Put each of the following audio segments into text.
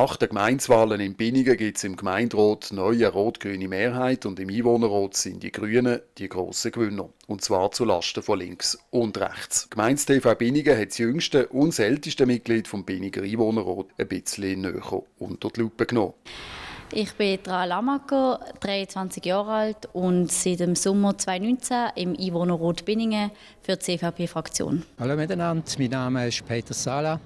Nach den Gemeinswahlen in Binningen gibt es im Gemeinderat neue rot-grüne Mehrheit und im Einwohnerrat sind die Grünen die grossen Gewinner. Und zwar zulasten von links und rechts. Gemeins-TV Binningen hat das jüngste und das älteste Mitglied vom Binninger Einwohnerrat ein bisschen näher unter die Lupe genommen. Ich bin Tra Lamako, 23 Jahre alt und seit dem Sommer 2019 im Einwohnerrat Binningen für die CVP-Fraktion. Hallo miteinander, mein Name ist Peter Sala.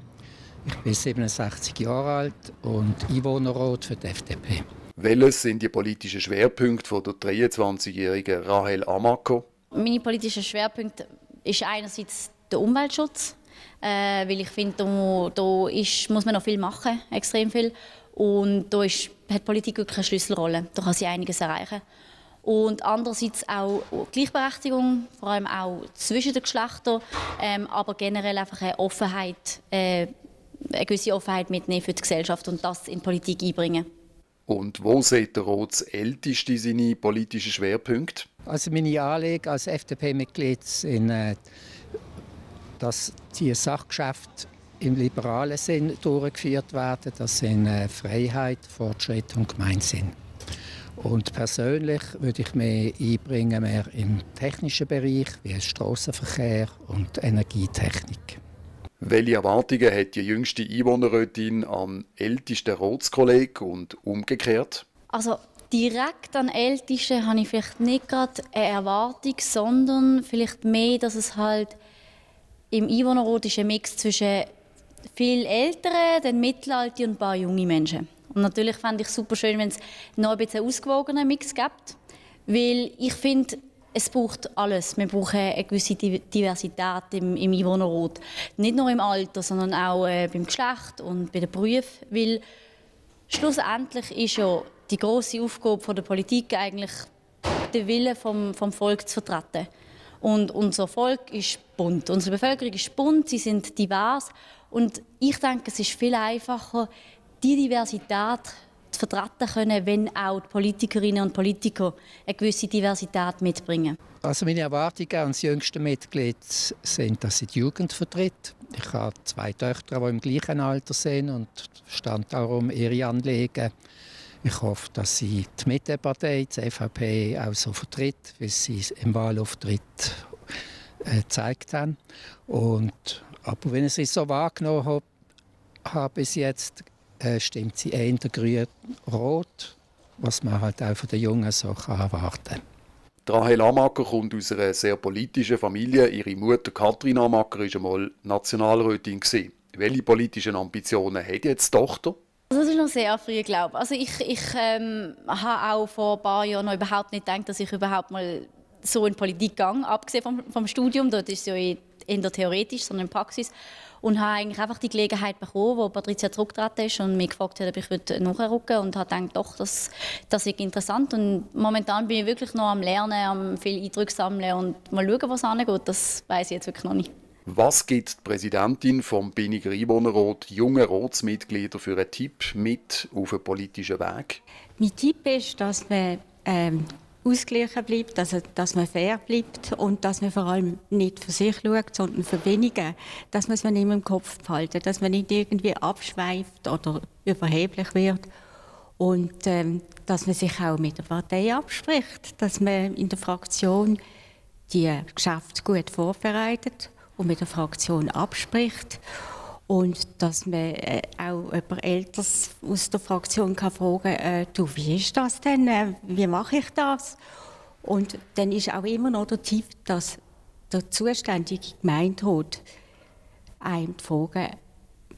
Ich bin 67 Jahre alt und Einwohnerrat für die FDP. Welches sind die politischen Schwerpunkte von der 23-jährigen Rahel Amako? Meine politischen Schwerpunkte ist einerseits der Umweltschutz, äh, weil ich finde, da, da ist, muss man noch viel machen, extrem viel. Und da ist, hat Politik wirklich eine Schlüsselrolle. Da kann sie einiges erreichen. Und andererseits auch Gleichberechtigung, vor allem auch zwischen den Geschlechtern, ähm, aber generell einfach eine Offenheit, äh, eine gewisse Offenheit mitnehmen für die Gesellschaft und das in die Politik einbringen. Und wo sieht der Rots älteste seine politischen Schwerpunkte? Also meine Anliegen als FDP-Mitglied sind, äh, dass die Sachgeschäfte im liberalen Sinn durchgeführt werden. Das sind äh, Freiheit, Fortschritt und Gemeinsinn. Und persönlich würde ich mehr einbringen mehr im technischen Bereich, wie Straßenverkehr und Energietechnik. Welche Erwartungen hat die jüngste Einwohnerrätin an ältesten Ratskollegen und umgekehrt? Also direkt an Ältesten habe ich vielleicht nicht gerade eine Erwartung, sondern vielleicht mehr, dass es halt im Einwohnerrat ist ein Mix zwischen viel Ältere, dann Mittelalter und ein paar junge Menschen. Und natürlich fände ich super schön, wenn es noch ein bisschen ausgewogenen Mix gibt, weil ich finde, es braucht alles. Wir brauchen eine gewisse Diversität im, im Einwohnerrat. Nicht nur im Alter, sondern auch äh, beim Geschlecht und bei den Berufen. Weil schlussendlich ist ja die große Aufgabe der Politik eigentlich, den Willen vom, vom Volk zu vertreten. Und unser Volk ist bunt. Unsere Bevölkerung ist bunt, sie sind divers. Und ich denke, es ist viel einfacher, die Diversität zu vertreten können, wenn auch die Politikerinnen und Politiker eine gewisse Diversität mitbringen. Also meine Erwartungen an das jüngste Mitglied sind, dass sie die Jugend vertritt. Ich habe zwei Töchter, die im gleichen Alter sind und stand darum ihre Anliegen. Ich hoffe, dass sie die Mittepartei, die EVP, auch so vertritt, wie sie im Wahlauftritt äh, gezeigt haben. Und, aber wenn ich sie so wahrgenommen habe, habe bis jetzt, äh, stimmt sie eher grün-rot, was man halt auch von den Jungen so kann erwarten kann. Rahel Amacker kommt aus einer sehr politischen Familie. Ihre Mutter Katrin Amacker war einmal Nationalrätin. Welche politischen Ambitionen hat jetzt die Tochter? Also, das ist noch sehr früh, glaube ich. Also ich, ich ähm, habe auch vor ein paar Jahren noch überhaupt nicht gedacht, dass ich überhaupt mal so in Politik gehe, abgesehen vom, vom Studium. Dort ist es ja eher theoretisch, sondern in Praxis und habe eigentlich einfach die Gelegenheit bekommen, wo Patricia zurückgetreten ist und mich gefragt hat, ob ich nachrücken und habe gedacht, doch, das, das ist interessant und momentan bin ich wirklich noch am Lernen, am viel Eindrücke sammeln und mal schauen, was angeht, das weiß ich jetzt wirklich noch nicht. Was gibt die Präsidentin vom Binniger Einwohnerrat jungen Ratsmitgliedern für einen Tipp mit auf einen politischen Weg? Mein Tipp ist, dass man ähm, ausgeglichen bleibt, also, dass man fair bleibt und dass man vor allem nicht für sich schaut, sondern für wenige. Dass man es nicht im Kopf behalten, dass man nicht irgendwie abschweift oder überheblich wird und ähm, dass man sich auch mit der Partei abspricht, dass man in der Fraktion die Geschäfte gut vorbereitet und mit der Fraktion abspricht und dass man äh, auch jemand Älteres aus der Fraktion kann fragen äh, du, wie ist das denn, äh, wie mache ich das? Und dann ist auch immer noch der Tipp, dass der zuständige Gemeinderat einem die Fragen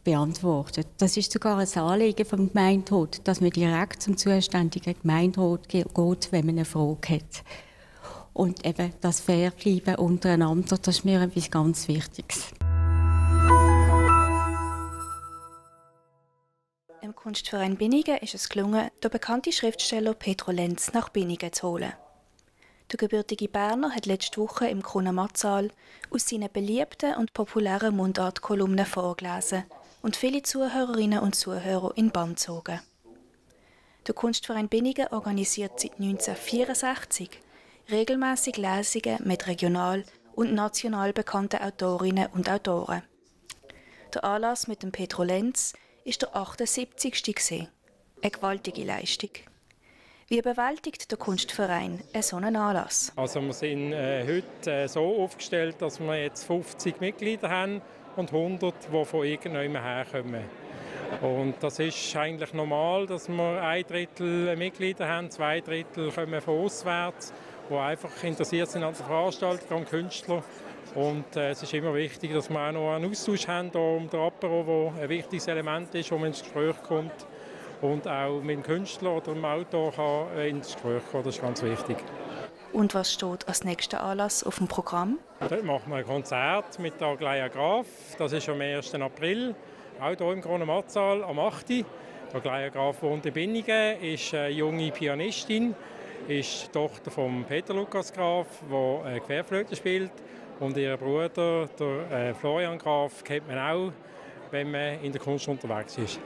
beantwortet. Das ist sogar ein Anliegen vom Gemeinderat, dass man direkt zum zuständigen Gemeinderat geht, wenn man eine Frage hat. Und eben das Fairbleiben untereinander, das ist mir etwas ganz Wichtiges. Im Kunstverein Binnigen ist es gelungen, den bekannten Schriftsteller Petro Lenz nach Binnigen zu holen. Der gebürtige Berner hat letzte Woche im Kronamatzal aus seinen beliebten und populären Mundartkolumnen vorgelesen und viele Zuhörerinnen und Zuhörer in Bann gezogen. Der Kunstverein Binnigen organisiert seit 1964 regelmäßig Lesungen mit regional und national bekannten Autorinnen und Autoren. Der Anlass mit dem Petro Lenz ist der 78. Eine gewaltige Leistung. Wie bewältigt der Kunstverein einen solchen Anlass? Also wir sind äh, heute äh, so aufgestellt, dass wir jetzt 50 Mitglieder haben und 100, die von irgendjemandem herkommen. Und das ist eigentlich normal, dass wir ein Drittel Mitglieder haben, zwei Drittel kommen von auswärts, die einfach interessiert sind an der Veranstaltung, an Künstlern. Und äh, es ist immer wichtig, dass wir auch noch einen Austausch haben um den Apero, der ein wichtiges Element ist, wo man ins Gespräch kommt und auch mit dem Künstler oder dem Autor kann ins Gespräch kommen. Das ist ganz wichtig. Und was steht als nächster Anlass auf dem Programm? Dort machen wir ein Konzert mit der Aglaia Graf. Das ist am 1. April, auch hier im Kronenmatzal am 8. Die Aglaia Graf wohnt in Binningen, ist eine junge Pianistin, ist die Tochter von Peter Lukas Graf, der Querflöte spielt. Und ihr Bruder, der Florian Graf, kennt man auch, wenn man in der Kunst unterwegs ist.